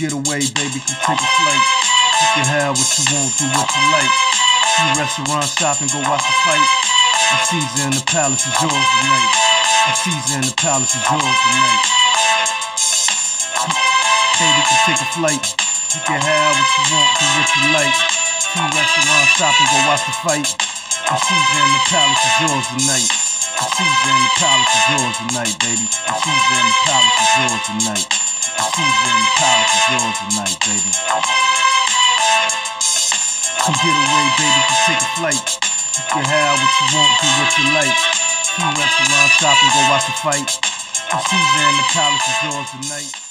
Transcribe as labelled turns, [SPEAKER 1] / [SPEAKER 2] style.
[SPEAKER 1] get away, baby, come take a flight. You can have what you want, do what you like. See restaurant, stop and go watch the fight. I'm Caesar in the palace is yours tonight. I'm Caesar in the palace is yours tonight. Baby, can take a flight. You can have what you want, do what you like. See restaurant, stop and go watch the fight. I'm Caesar in the palace is yours tonight. I'm Caesar in the palace is yours tonight, baby. I'm Caesar in the palace is yours tonight. Caesar in the palace is yours tonight, baby. Come get away, baby, can take a flight. You can have what you want, do what you like. See restaurant, stop and go watch the fight. I'm Caesar in the palace is yours tonight.